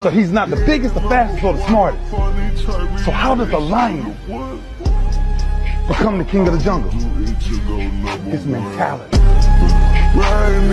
So he's not the biggest, the fastest, or the smartest. So how does a lion become the king of the jungle? His mentality. Riding.